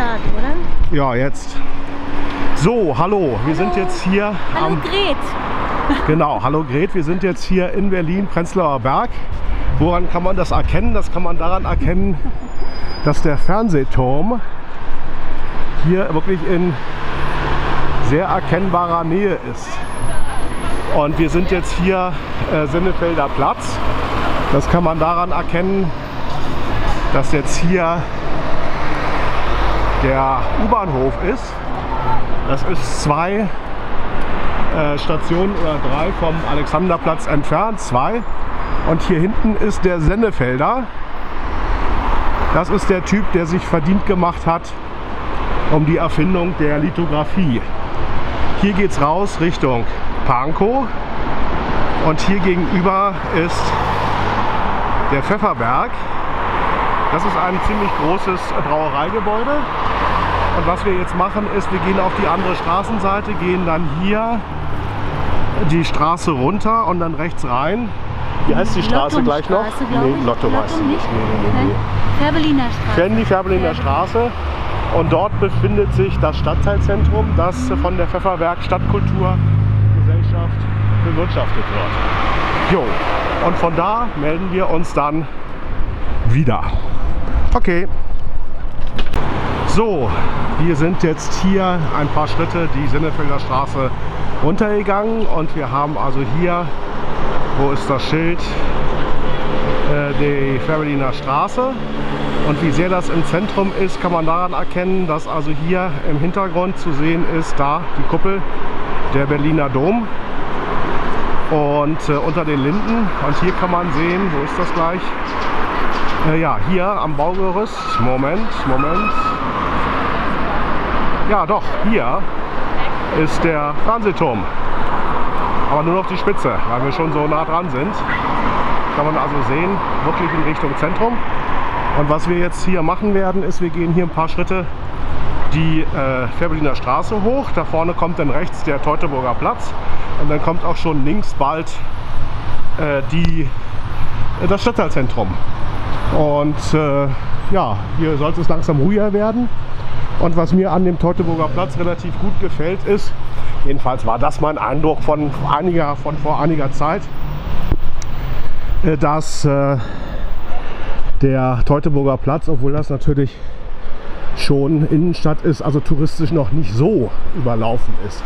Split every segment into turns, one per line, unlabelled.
Start, oder?
Ja, jetzt. So, hallo. Wir sind jetzt hier
Hallo
am.
Gret.
Genau, hallo Gret. Wir sind jetzt hier in Berlin, Prenzlauer Berg. Woran kann man das erkennen? Das kann man daran erkennen, dass der Fernsehturm hier wirklich in sehr erkennbarer Nähe ist. Und wir sind jetzt hier äh, Sinnefelder Platz. Das kann man daran erkennen, dass jetzt hier der U-Bahnhof ist. Das ist zwei äh, Stationen oder drei vom Alexanderplatz entfernt, zwei. Und hier hinten ist der Sennefelder. Das ist der Typ, der sich verdient gemacht hat um die Erfindung der Lithografie. Hier geht es raus Richtung Pankow und hier gegenüber ist der Pfefferberg. Das ist ein ziemlich großes Brauereigebäude. Und was wir jetzt machen ist, wir gehen auf die andere Straßenseite, gehen dann hier die Straße runter und dann rechts rein. Wie heißt die Straße gleich noch?
Ich.
Lotto du
Lottum
nicht.
nicht?
Nee, nee, nee, nee.
Färbeliner Straße.
kennen die Färbeliner Straße. Und dort befindet sich das Stadtteilzentrum, das von der Pfefferberg Stadtkulturgesellschaft bewirtschaftet wird. Jo, und von da melden wir uns dann wieder. Okay. So, wir sind jetzt hier ein paar Schritte die Sinnefelder Straße runtergegangen und wir haben also hier, wo ist das Schild, äh, die Färbeliner Straße. Und wie sehr das im Zentrum ist, kann man daran erkennen, dass also hier im Hintergrund zu sehen ist, da die Kuppel der Berliner Dom und äh, unter den Linden. Und hier kann man sehen, wo ist das gleich? Äh, ja, hier am Baugerüst. Moment, Moment. Ja, doch, hier ist der Fernsehturm. Aber nur noch die Spitze, weil wir schon so nah dran sind. Kann man also sehen, wirklich in Richtung Zentrum. Und was wir jetzt hier machen werden, ist, wir gehen hier ein paar Schritte die äh, Färbeliner Straße hoch. Da vorne kommt dann rechts der Teutoburger Platz. Und dann kommt auch schon links bald äh, die, äh, das Stadtteilzentrum. Und äh, ja, hier sollte es langsam ruhiger werden. Und was mir an dem Teutoburger Platz relativ gut gefällt, ist, jedenfalls war das mein Eindruck von, einiger, von vor einiger Zeit, äh, dass äh, der Teutoburger Platz, obwohl das natürlich schon Innenstadt ist, also touristisch noch nicht so überlaufen ist.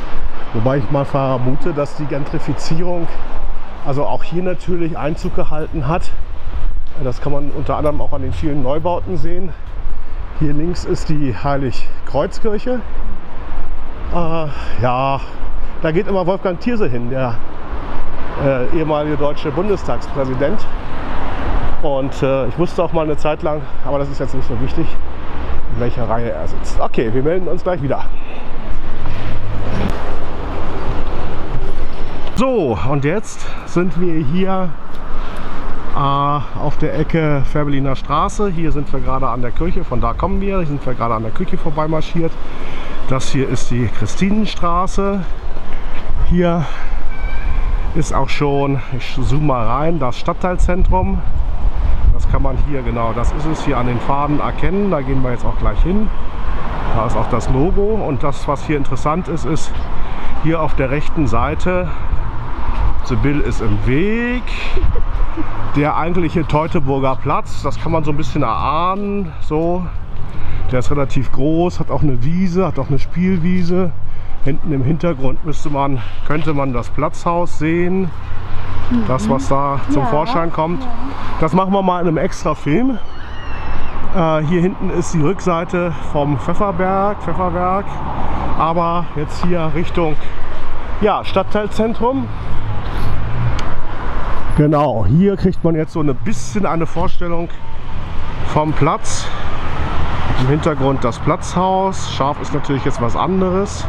Wobei ich mal vermute, dass die Gentrifizierung also auch hier natürlich Einzug gehalten hat. Das kann man unter anderem auch an den vielen Neubauten sehen. Hier links ist die Heilig-Kreuz-Kirche. Äh, ja, da geht immer Wolfgang Thierse hin, der äh, ehemalige deutsche Bundestagspräsident. Und äh, ich wusste auch mal eine Zeit lang, aber das ist jetzt nicht so wichtig, in welcher Reihe er sitzt. Okay, wir melden uns gleich wieder. So, und jetzt sind wir hier auf der Ecke Färbeliner Straße. Hier sind wir gerade an der Kirche, von da kommen wir. Hier sind wir gerade an der Kirche vorbeimarschiert. Das hier ist die Christinenstraße. Hier ist auch schon, ich zoome mal rein, das Stadtteilzentrum. Das kann man hier, genau, das ist es, hier an den Faden erkennen. Da gehen wir jetzt auch gleich hin. Da ist auch das Logo. Und das, was hier interessant ist, ist hier auf der rechten Seite, Sibyl ist im Weg, der eigentliche Teutoburger Platz. Das kann man so ein bisschen erahnen. So. Der ist relativ groß, hat auch eine Wiese, hat auch eine Spielwiese. Hinten im Hintergrund müsste man, könnte man das Platzhaus sehen. Das, was da zum
Ja,
Vorschein kommt. Das machen wir mal in einem extra Film. Äh, hier hinten ist die Rückseite vom Pfefferberg, Pfefferwerk. Aber jetzt hier Richtung ja, Stadtteilzentrum. Genau, hier kriegt man jetzt so ein bisschen eine Vorstellung vom Platz. Im Hintergrund das Platzhaus. Scharf ist natürlich jetzt was anderes.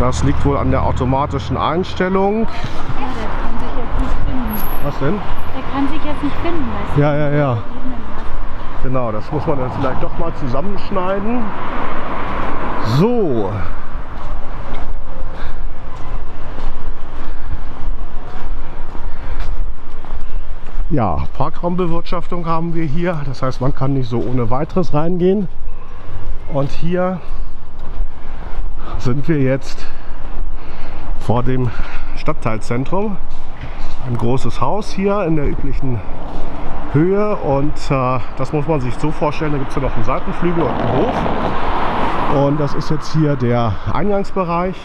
Das liegt wohl an der automatischen Einstellung.
Ja, der kann sich jetzt nicht finden.
Was denn?
Der kann sich jetzt nicht finden, weißt du?
Ja, ja, ja. Genau, das muss man dann vielleicht doch mal zusammenschneiden. So. Ja, Parkraumbewirtschaftung haben wir hier. Das heißt, man kann nicht so ohne weiteres reingehen. Und hier sind wir jetzt vor dem Stadtteilzentrum. Ein großes Haus hier in der üblichen Höhe und äh, das muss man sich so vorstellen, da gibt es ja noch einen Seitenflügel und einen Hof. Und das ist jetzt hier der Eingangsbereich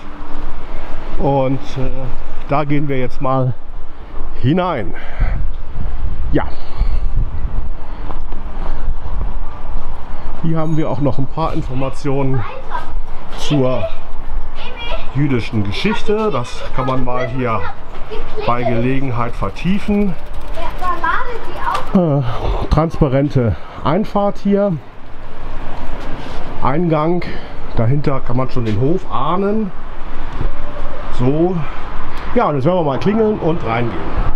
und äh, da gehen wir jetzt mal hinein. Ja. Hier haben wir auch noch ein paar Informationen zur jüdischen Geschichte. Das kann man mal hier bei Gelegenheit vertiefen. Äh, transparente Einfahrt hier. Eingang. Dahinter kann man schon den Hof ahnen. So. Ja, und jetzt werden wir mal klingeln und reingehen.